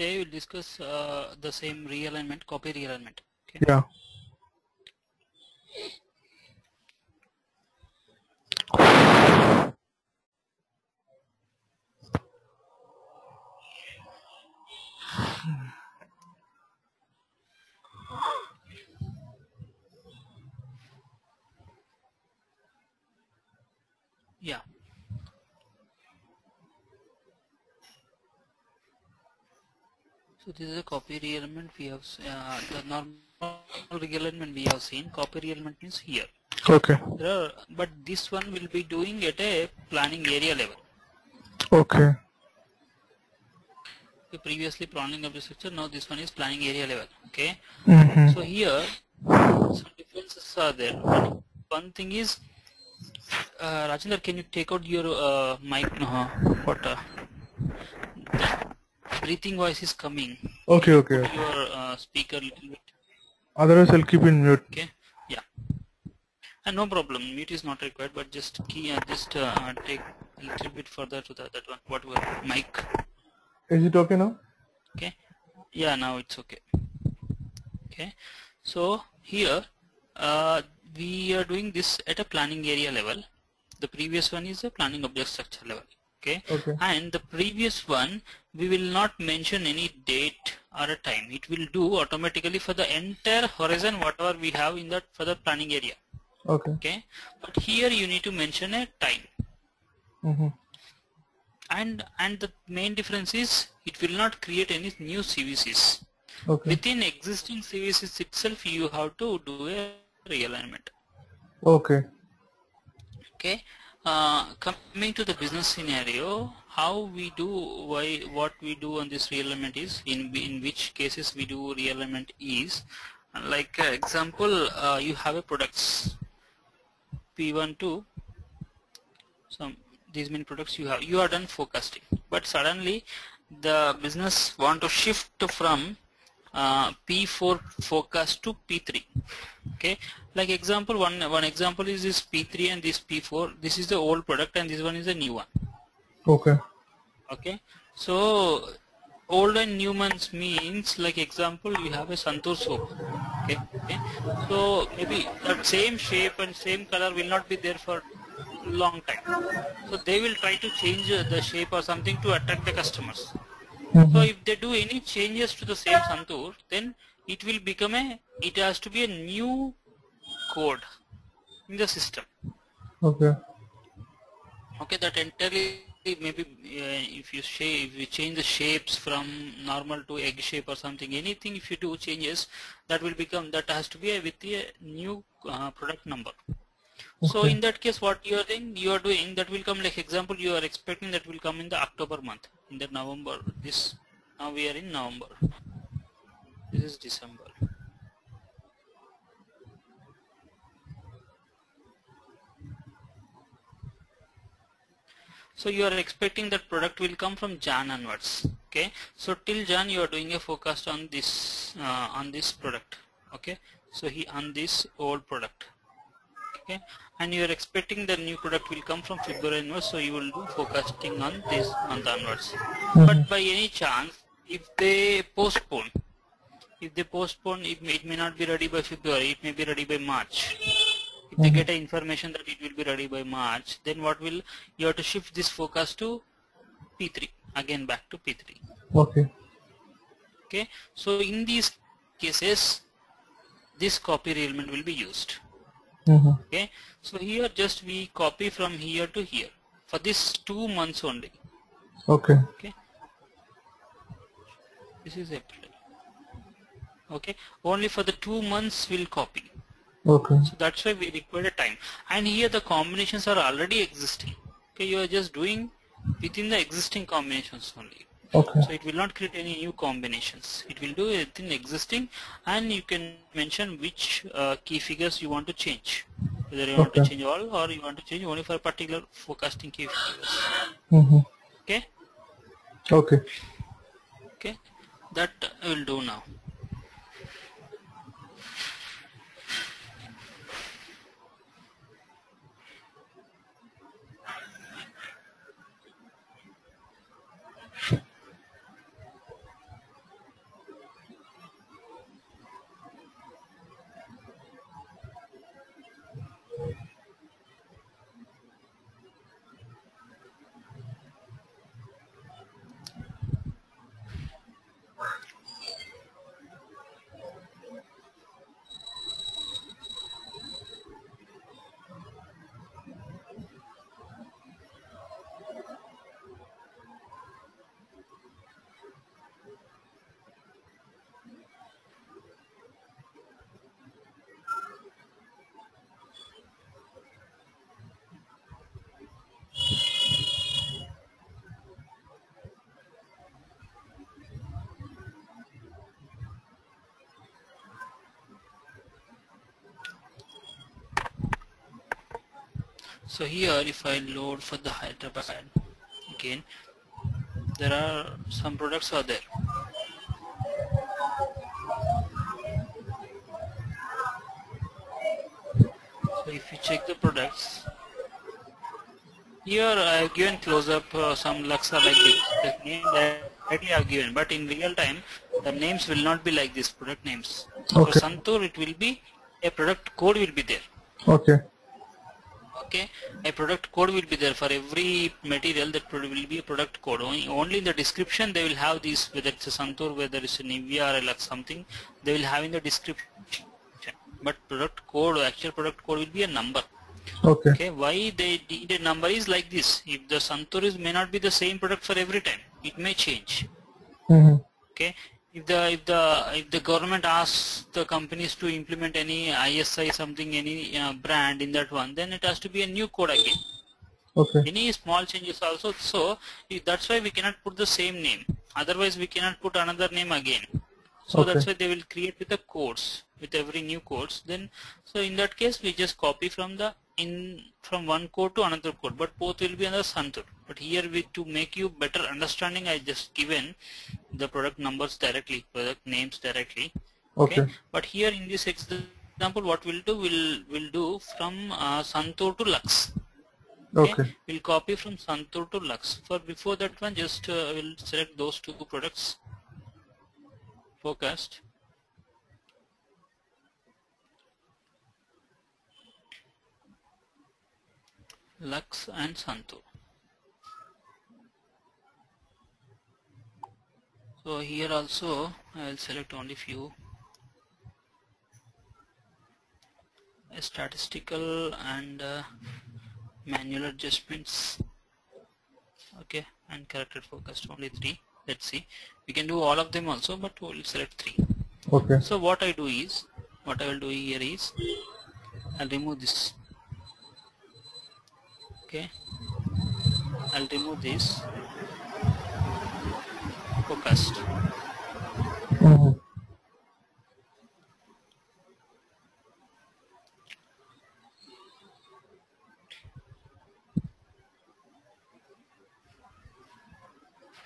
today we'll discuss uh, the same realignment, copy realignment. Okay. Yeah. Yeah. So this is a copy realignment we have, uh, the normal realignment we have seen, copy realignment means here. Okay. Are, but this one will be doing at a planning area level. Okay. Okay, previously planning of the structure, now this one is planning area level. Okay. Mm-hmm. So here, some differences are there. One, one thing is, uh, Rajendra, can you take out your uh, mic? No, what? Uh, breathing voice is coming. Okay, okay. Put your uh, speaker little bit. Otherwise, I'll keep in mute. Okay. Yeah. And no problem. Mute is not required, but just key, uh, just uh, take a little bit further to the that one. Whatever mic. Is it okay now? okay yeah now it's okay okay so here uh, we are doing this at a planning area level the previous one is a planning object structure level okay Okay. and the previous one we will not mention any date or a time it will do automatically for the entire horizon whatever we have in that for the planning area Okay. okay but here you need to mention a time Mm-hmm. and and the main difference is it will not create any new CVCs Okay. within existing CVCs itself you have to do a realignment Okay. okay uh, coming to the business scenario how we do why what we do on this realignment is in in which cases we do realignment is like uh, example uh, you have a products P1 to some these many products you have you are done forecasting. But suddenly the business want to shift from uh, P4 forecast to P3 okay like example one one example is this P3 and this P4 this is the old product and this one is the new one. Okay. okay. So old and new ones means like example you have a Santoor soap. Okay, okay. So maybe that same shape and same color will not be there for long time. So they will try to change the shape or something to attract the customers. So Mm-hmm. if they do any changes to the same Santoor then it will become a it has to be a new code in the system Okay. okay that entirely maybe uh, if you shape if you change the shapes from normal to egg shape or something anything if you do changes that will become that has to be a, with a new uh, product number okay. so in that case what you are doing you are doing that will come like example you are expecting that will come in the october month in the november this now we are in november this is december So you are expecting that product will come from Jan onwards. Okay. So till Jan you are doing a forecast on this uh, on this product. Okay. So he on this old product. Okay. And you are expecting the new product will come from February onwards. So you will do forecasting on this month onwards. But by any chance, if they postpone, if they postpone, it may, it may not be ready by February. It may be ready by March if they get a information that it will be ready by March, then what will you have to shift this focus to P3 again back to P3. Okay. Okay, so in these cases, this copy realignment will be used. Mm-hmm. Okay, so here just we copy from here to here for this two months only. Okay. Okay, this is April. Okay, only for the two months we'll copy. Okay. So that's why we require a time. And here the combinations are already existing. Okay, you are just doing within the existing combinations only. Okay. So it will not create any new combinations. It will do within existing and you can mention which uh, key figures you want to change. Whether you want to change all or you want to change only for a particular forecasting key figures. Mm-hmm. Okay, Okay. okay, that I will do now. So here if I load for the Hyderabad again there are some products are there. So if you check the products here I have given close up uh, some Lux are like this. The name directly I have given but in real time the names will not be like this product names. Okay. For Santoor it will be a product code will be there. Okay. Okay. A product code will be there for every material that will be a product code. Only, only in the description they will have these whether it's a Santoor whether it's a Nivea or like something they will have in the description. But product code actual product code will be a number. Okay. okay. Why they need a number is like this. If the Santoor is may not be the same product for every time it may change. Mm-hmm. okay if the if the if the government asks the companies to implement any ISI something any uh, brand in that one then it has to be a new code again. Okay. any small changes also. So that's why we cannot put the same name. Otherwise we cannot put another name again. So that's why they will create with the codes with every new codes. Then so in that case we just copy from the in from one code to another code. But both will be under Santoor but here we to make you better understanding I just given the product numbers directly product names directly Okay. but here in this example what we'll do we'll will do from uh, Santoor to Lux Okay. We'll copy from Santoor to Lux. For before that one, just uh, we'll select those two products. Focused. Lux and Santoor. So here also I will select only few. Statistical and uh, manual adjustments. Okay and corrected forecast only three. Let's see. We can do all of them also but we'll select three. Okay. so what I do is what I will do here is I'll remove this. Okay. I'll remove this focused Mm-hmm.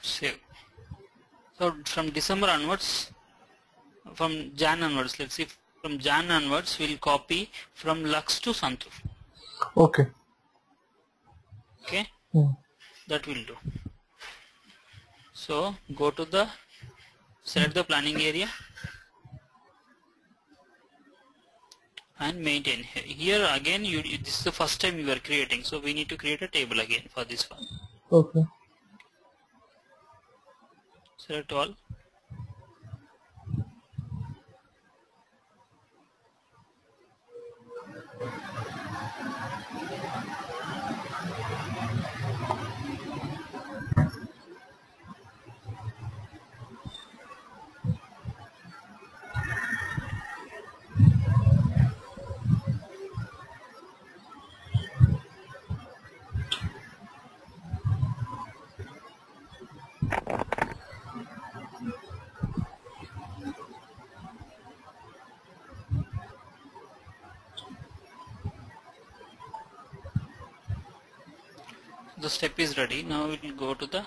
save so from December onwards from Jan onwards let's see from Jan onwards we'll copy from Lux to Santoor Okay. okay Mm. that will do so go to the select the planning area. And maintain. Here again you this is the first time you are creating. So we need to create a table again for this one. Okay. select all the step is ready now we will go to the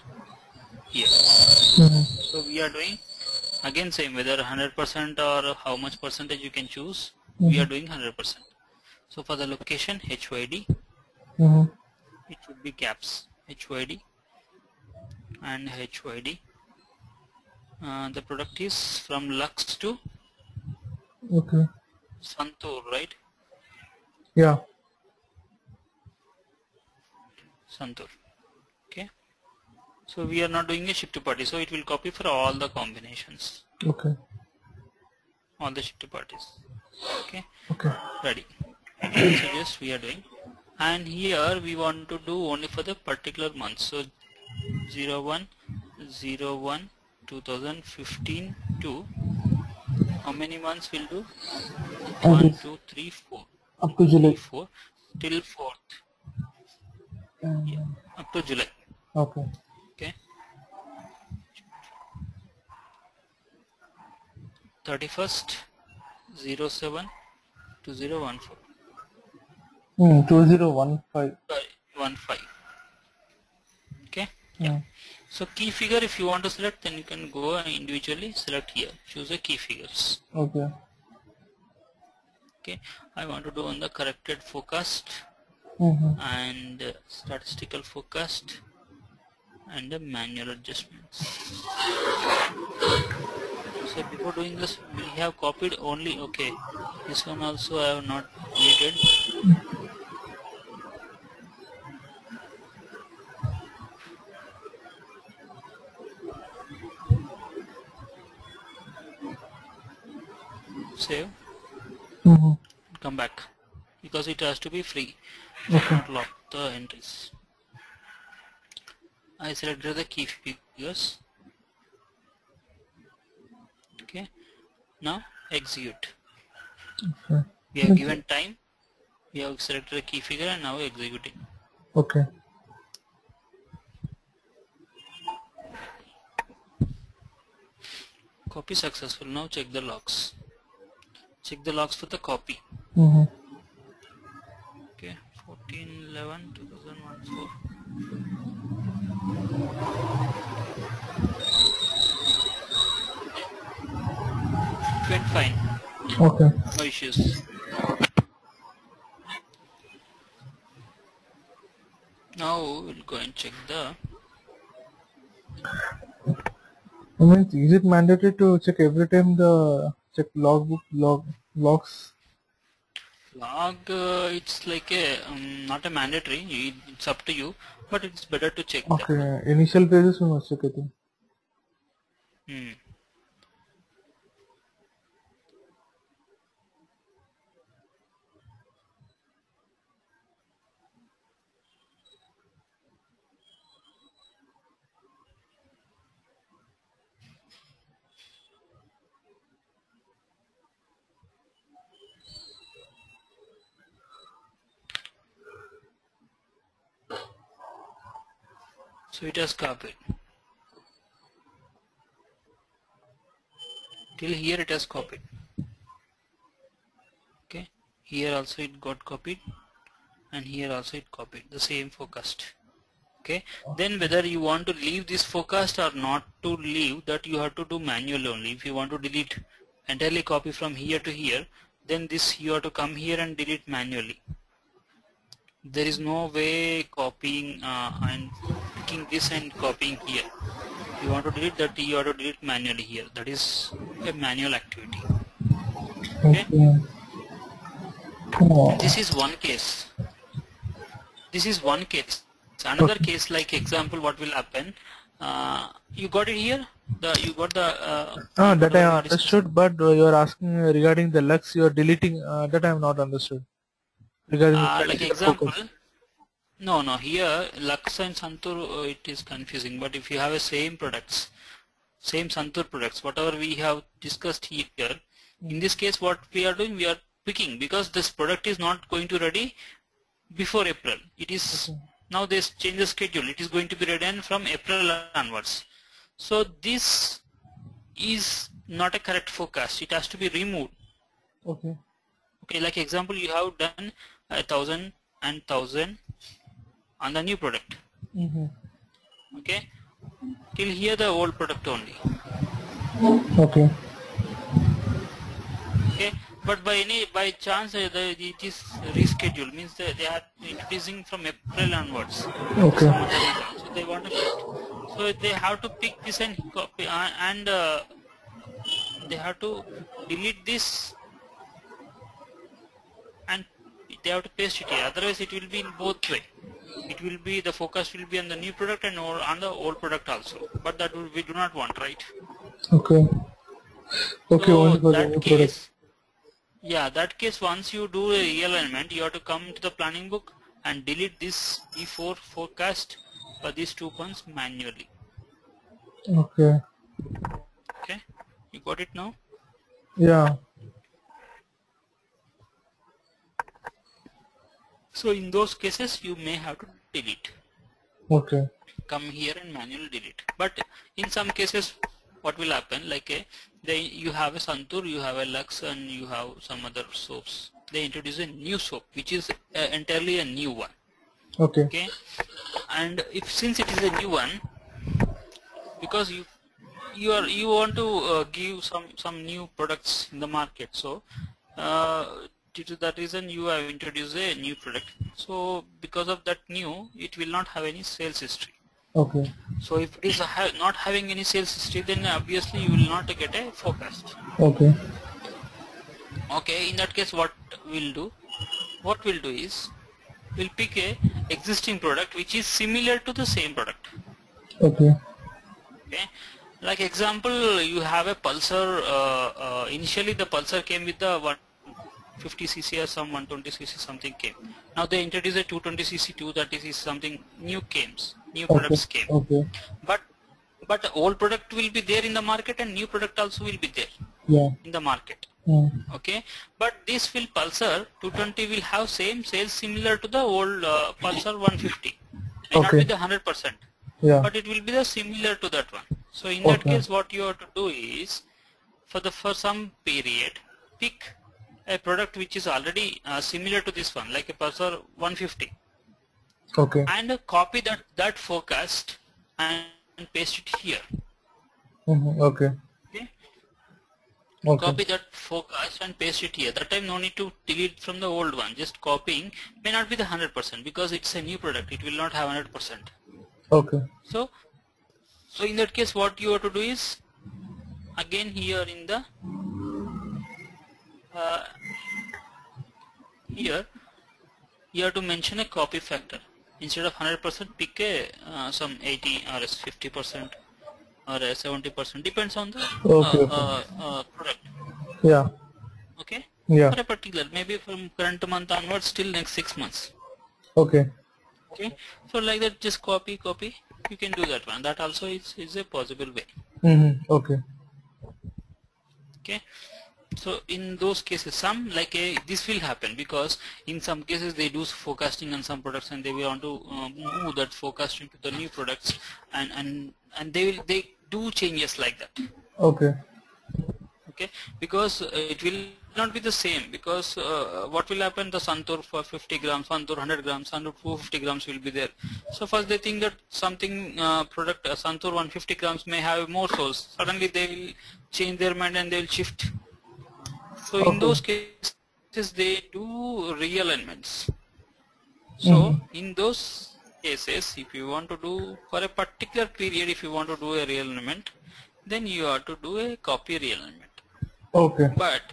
here Mm-hmm. so we are doing again same whether 100% or how much percentage you can choose we are doing 100% so for the location HYD Mm-hmm. it should be caps HYD and HYD uh, the product is from Lux to Okay. Santoor right Yeah. Santoor okay? So we are not doing a ship to party so it will copy for all the combinations. Okay. all the ship to parties. Okay? Okay. ready. So yes, we are doing. And here we want to do only for the particular month. So 01 01 2015 to how many months we'll do? One, two, three, four. up to July. Four. Till 4th Um, up to July Okay. okay 31st 07 to 014 Hmm, 2015. sorry, one five. Okay. Hmm. So key figure, if you want to select, then you can go and individually select here. Choose the key figures. Okay. Okay. I want to do on the corrected forecast Mm-hmm. and uh, statistical forecast and the manual adjustments. So before doing this, we have copied only. Okay. This one also I have not created. Save. Mm-hmm. come back because it has to be free Lock the entries. I selected the key figures. Okay. Now execute. Okay. we have given time. We have selected a key figure and now executing. Okay. copy successful. Now check the logs check the logs for the copy. Mm-hmm. okay 14 11 2001 4 went fine Okay. no issues now we'll go and check the I mean, is it mandatory to check every time the check logbook log logs? Log uh, it's like a um, not a mandatory it's up to you but it's better to check that. Okay. Initial pages we must check I think. Hmm. So it has copied. Till here it has copied. Okay. Here also it got copied and here also it copied the same forecast. Okay. Then whether you want to leave this forecast or not to leave that you have to do manually only. If you want to delete entirely copy from here to here then this you have to come here and delete manually there is no way copying uh, and this and copying here you want to delete that you have to delete manually here that is a manual activity Okay. Okay. Oh, this is one case this is one case another case like example what will happen uh, you got it here the you got the uh, ah, that I understood, but you are asking regarding the lux, you are deleting. Uh, that I have not understood. Regarding the Uh, like example, focus. No, no, here Lux and Santoor, uh, it is confusing, but if you have a same products, same Santoor products, whatever we have discussed here, in this case what we are doing, we are picking because this product is not going to ready before April. It is, now they change the schedule, it is going to be ready from April onwards. So this is not a correct forecast, it has to be removed. Okay. Okay, like example, you have done a thousand and thousand on the new product. Mm-hmm. Okay, till here the old product only. Okay. Okay, but by any by chance uh, the, it is rescheduled means that they are introducing from April onwards. Okay. Some other reason. So they want to pick. So they have to pick this and copy uh, and uh, they have to delete this and they have to paste it here. Otherwise, it will be in both way. It will be the focus will be on the new product and or on the old product also. But that will, we do not want, right? Okay. Okay. so only for the that new case, product. yeah, that case once you do a realignment, you have to come to the planning book and delete this E4 forecast for these two points manually. Okay. Okay, you got it now? Yeah. So in those cases, you may have to delete. Okay. Come here and manually delete. But in some cases, what will happen? Like a, they, you have a Santoor, you have a Lux, and you have some other soaps. they introduce a new soap which is uh, entirely a new one Okay. okay and if since it is a new one because you you are you want to uh, give some some new products in the market so uh, due to that reason you have introduced a new product. So because of that new it will not have any sales history. Okay. So if it is ha not having any sales history then obviously you will not get a forecast. Okay. Okay in that case what we'll do what we'll do is we'll pick a existing product which is similar to the same product. Okay. Okay? Like example you have a pulsar uh, uh, initially the pulsar came with the one 50cc or some 120cc something came. Now they introduced a 220cc, 230cc something new came, new okay. products came. Okay. But but old product will be there in the market and new product also will be there yeah. in the market. Yeah. Okay. But this will Pulsar 220 will have same sales similar to the old uh, Pulsar 150. May okay. not be the 100%. Yeah. But it will be the similar to that one. So in okay. that case what you have to do is for the for some period pick a product which is already uh, similar to this one like a pulsar 150 Okay. and copy that that forecast and paste it here Mm-hmm. Okay. okay Okay. copy that forecast and paste it here that time no need to delete from the old one just copying may not be the 100% because it's a new product it will not have 100% Okay. so so in that case what you have to do is again here in the uh, here you have to mention a copy factor instead of 100% pick a uh, some 80 or 50% or 70% depends on the Okay, uh, okay. uh, uh, product Yeah. okay Yeah. for a particular maybe from current month onwards till next six months Okay. okay so like that just copy copy you can do that one that also is, is a possible way Mm-hmm. Okay. okay so in those cases some like a this will happen because in some cases they do forecasting on some products and they will want to uh, move that forecasting to the new products and and and they will they do changes like that. Okay. okay? Because uh, it will not be the same because uh, what will happen the santoor for 50 grams santoor 100 grams santoor 250 grams will be there. So first they think that something uh, product uh, santoor 150 grams may have more souls. Suddenly they will change their mind and they will shift so in those cases they do realignments so Mhm. in those cases if you want to do for a particular period if you want to do a realignment then you have to do a copy realignment Okay. but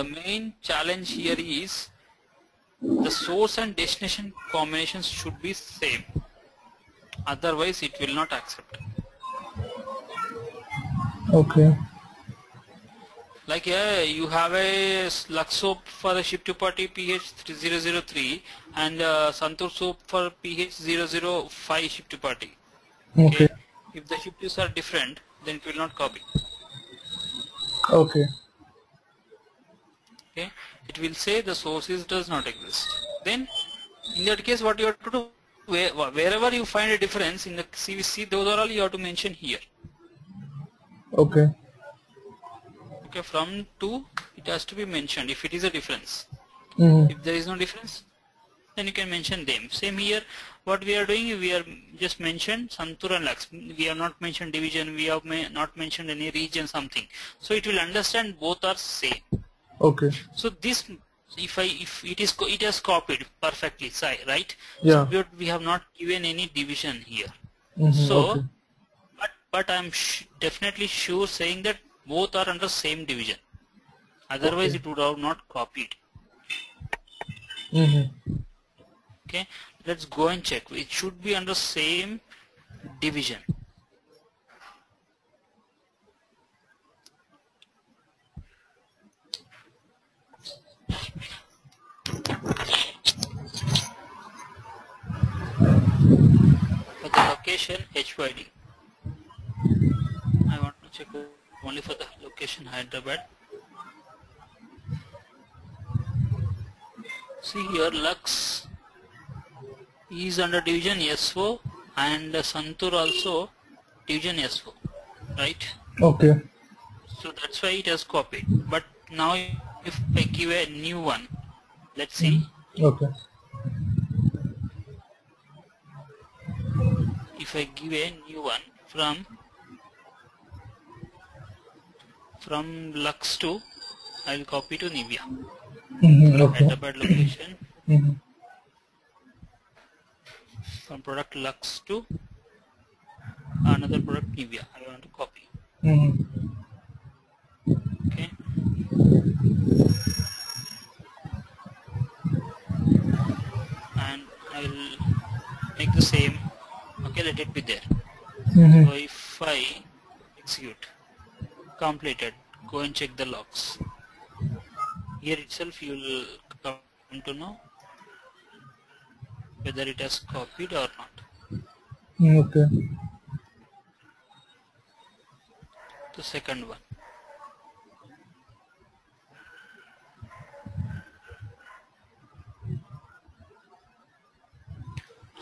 the main challenge here is the source and destination combinations should be same otherwise it will not accept Okay. Like yeah you have a lux soap for a ship to party ph 3003 and uh, santoor soap for ph 005 ship to party Okay. if the shifts are different then it will not copy Okay. okay it will say the sources does not exist then in that case what you have to do where, wherever you find a difference in the CVC those are all you have to mention here Okay. Okay from 2 it has to be mentioned if it is a difference Mm-hmm. if there is no difference then you can mention them same here what we are doing we are just mentioned santoor and lux we have not mentioned division we have may not mentioned any region something so it will understand both are same Okay. So this, if I, if it is, it has copied perfectly, right? Yeah. So we, have not given any division here. Mm-hmm. So, Okay. but but I'm sh- definitely sure saying that both are under same division. Otherwise, Okay. it would have not copied. Mm-hmm. Okay, let's go and check. It should be under same division. For the location HYD. I want to check only for the location Hyderabad. See here Lux is under division SO and Santoor also division SO, right? Okay. So that's why it has copied. But now if I give a new one, let's see Okay. if I give a new one from from Lux to I'll copy to Nivea Mm-hmm. Okay. Hyderabad location Mm-hmm. from product Lux to another product Nivea I want to copy Mm-hmm. okay and I'll make the same okay let it be there Mm-hmm. so if I completed. Go and check the logs. Here itself you will come to know whether it has copied or not. Okay. the second one.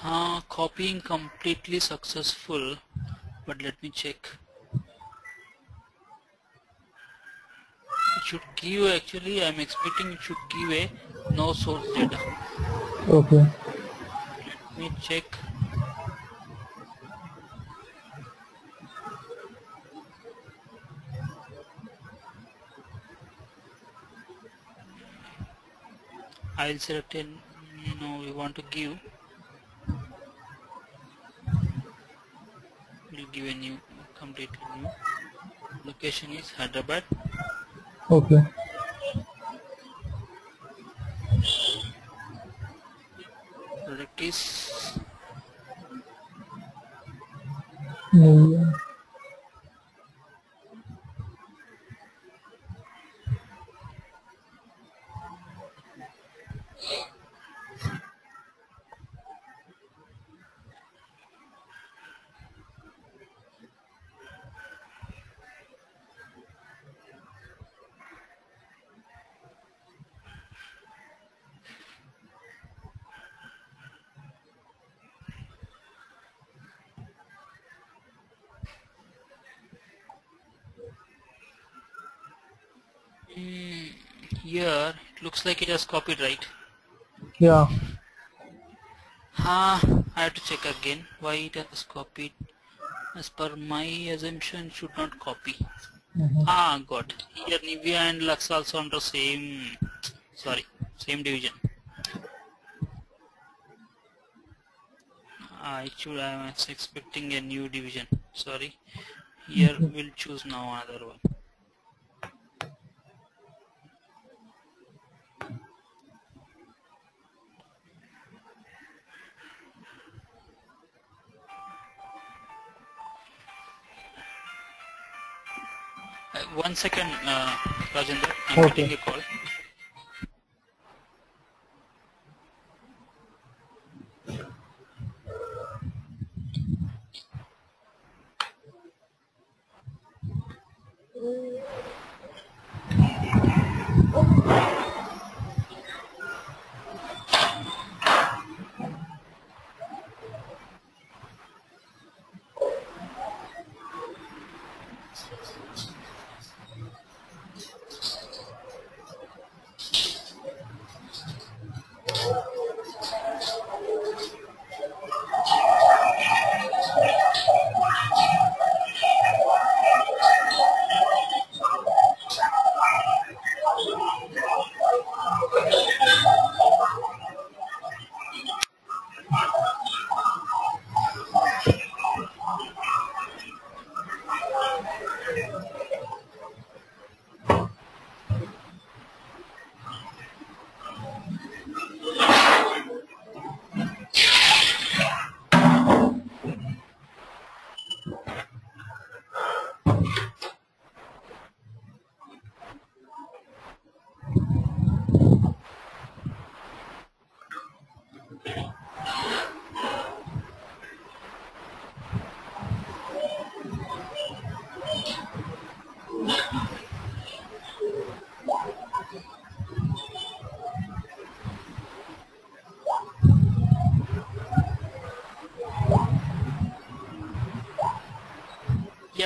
Uh, copying completely successful but let me check it should give actually I'm expecting it should give a no source data. Okay. let me check. I'll select a no we want to give. We'll give a new completely new. Location is Hyderabad Okay. product is Yeah. Mm, here it looks like it has copied right Yeah. Ah, I have to check again why it has copied. As per my assumption, should not copy. Mm-hmm. Ah, got. Here Nivea and Lux also under same, sorry, same division. I should, I was expecting a new division. Sorry. Here we'll choose now another one. One second, uh, Rajendra. I'm Okay. getting a call.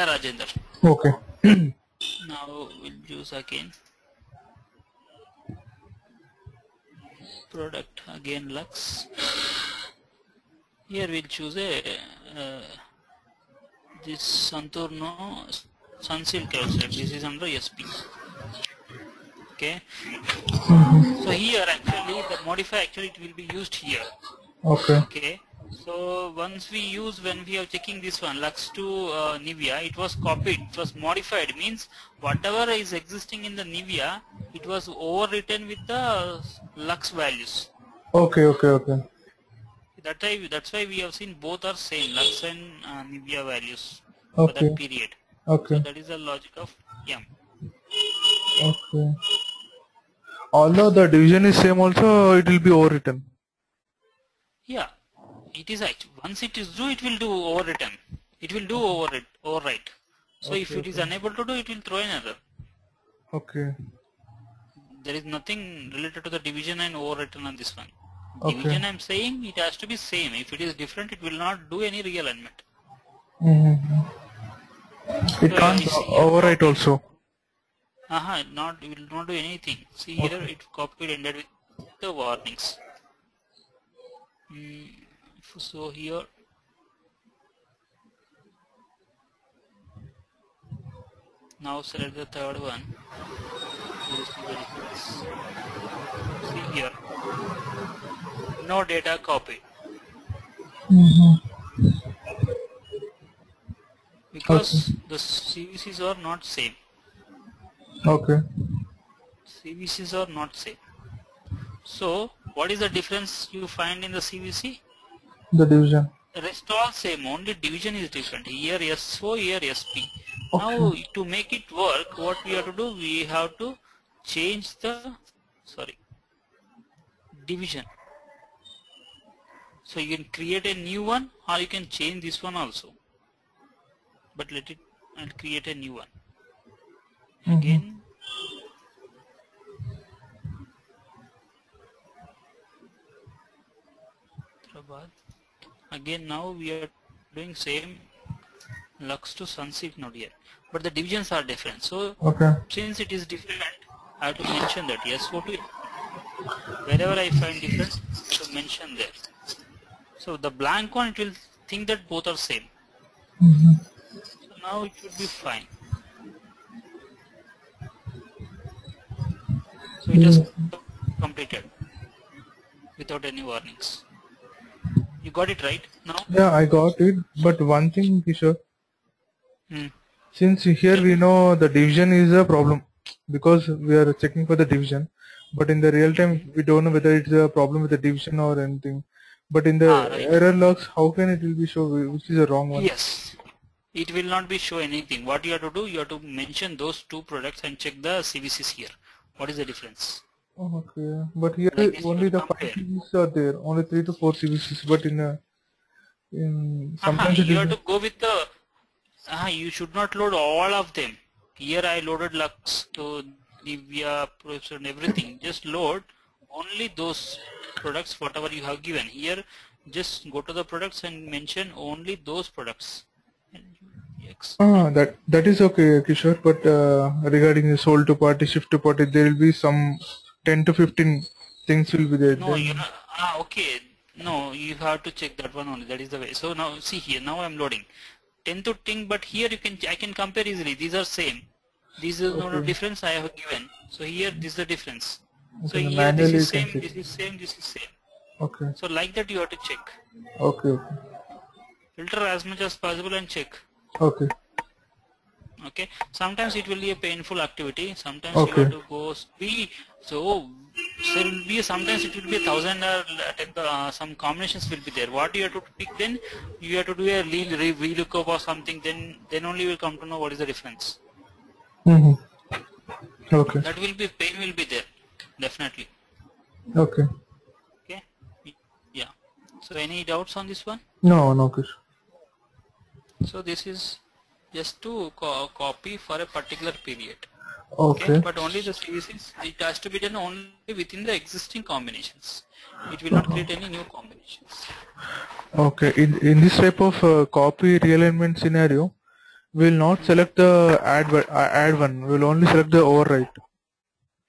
Yeah. Okay. Now we'll choose again. product again Lux. Here we'll choose a uh, this Santurno Sunsilk outside. This is under SP. Okay. So here actually the modifier actually it will be used here. Okay. Okay. So once we use when we are checking this one Lux to uh, Nivea, it was copied, it was modified. Means whatever is existing in the Nivea, it was overwritten with the Lux values. Okay. Okay. Okay. That why that's why we have seen both are same Lux and uh, Nivea values for Okay. that period. Okay. So That is the logic of YAM. Okay. Although the division is same also, it will be overwritten. Yeah, it is actually once it is do, it will do overwritten. It will do over overwrite. Overwrite. So if Okay, it is unable to do, it will throw an error. Okay. there is nothing related to the division and overwritten on this one. Okay. Division I'm saying it has to be same. If it is different, it will not do any realignment. Mm-hmm. It So, can't overwrite also. Aha, not it will not do anything. See here it copied ended with the warnings. Mm, so here now select the third one. See the difference. See here. No data copy. Mm-hmm. Because the CVCs are not same. Okay. CVCs are not same. So, what is the difference you find in the CVC? The division. Rest all same, only division is different. Here SO, here SP. Now, to make it work, what we have to do, we have to change the, sorry, division. So, you can create a new one or you can change this one also. But let it, I'll create a new one. Mhm. Again, Hyderabad. Again now we are doing same Lux to Sunsilk node here. But the divisions are different. So Okay. since it is different, I have to mention that SO to wherever I find different, to mention there. So the blank one it will think that both are same. Mm-hmm. So now it should be fine. So it is completed without any warnings. You got it right now? Yeah, I got it. But one thing, Kishore, Hmm. since here we know the division is a problem because we are checking for the division, but in the real time we don't know whether it's a problem with the division or anything. But in the Ah, right. error logs, how can it will be show which is a wrong one? Yes. It will not be show anything. What you have to do, you have to mention those two products and check the CVCs here. What is the difference? Oh, okay, but here only the five CVCs are there, only three to four CVCs. But in a, in sometimes it you have to go with the. Aha, you should not load all of them. Here I loaded Lux to Nivea, Professor and everything. Just load only those products whatever you have given. Here just go to the products and mention only those products. Ah, that that is okay, Kishore. But uh, regarding the sold to party, ship to party, there will be some 10 to 15 things will be there. No, you know, ah, okay. No, you have to check that one only. That is the way. So now see here. Now I'm loading. 10 to thing, but here you can I can compare easily. These are same. This is no Okay. difference I have given. So here this is the difference. So Okay, here this is same. This is same. This is same. Okay, So like that you have to check. okay, okay, Filter as much as possible and check. okay, okay? Sometimes it will be a painful activity. Sometimes Okay. you have to go speed so there will be sometimes it will be a thousand or uh, some combinations will be there. What you have to pick then you have to do a re- re- VLOOKUP or something then then only you will come to know what is the difference. Mm-hmm. okay, that will be pain will be there definitely. Okay. okay? Yeah. So any doubts on this one? No, no, Kishore. so this is just to co- copy for a particular period Okay, but only the CVCs, it has to be done only within the existing combinations. It will not create any new combinations. okay. In in this type of uh, copy realignment scenario, we will not select the add one- uh, add one. We will only select the overwrite.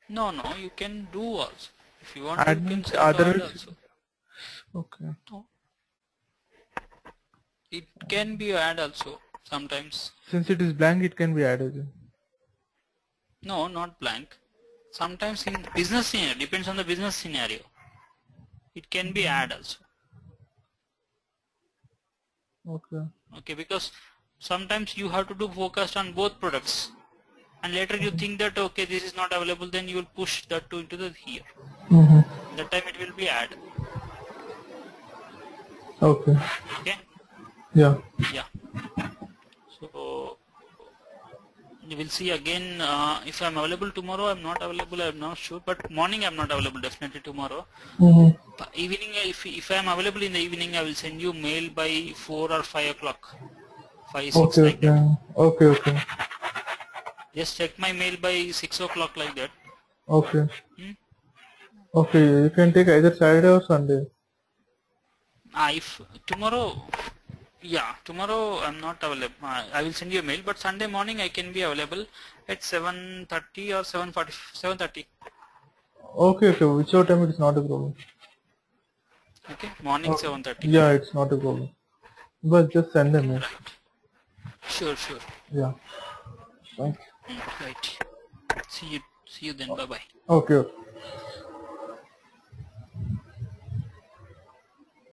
No, no, you can do also. If you want, you Admin, can to add also. Okay. It can be add also sometimes. Since it is blank, it can be added. No, not blank. Sometimes in business scenario, depends on the business scenario. It can be add also. Okay. Okay, because sometimes you have to do focused on both products. And later you think that okay this is not available then you will push that to into the here. Mm-hmm. That time it will be add. Okay. Okay? Yeah. Yeah. So you will see again uh, if I'm available tomorrow I'm not available I'm not sure but morning I'm not available definitely tomorrow. Mm-hmm. Evening if if I'm available in the evening I will send you mail by four or five o'clock. Five six Okay. like that. Okay. Okay. Okay. Just check my mail by six o'clock like that. Okay. Hmm? Okay. You can take either Saturday or Sunday. Ah, if tomorrow, yeah, tomorrow I'm not available. Uh, I will send you a mail, but Sunday morning I can be available at 7:30 or 7:40, 7:30. Okay. Okay. Whichever time it is not a problem. Okay, morning 7:30. Yeah, it's not a problem. But just send them. in. Sure, sure. Yeah. Thank you. Mm, Right. See you. See you then. Bye bye. Okay. okay.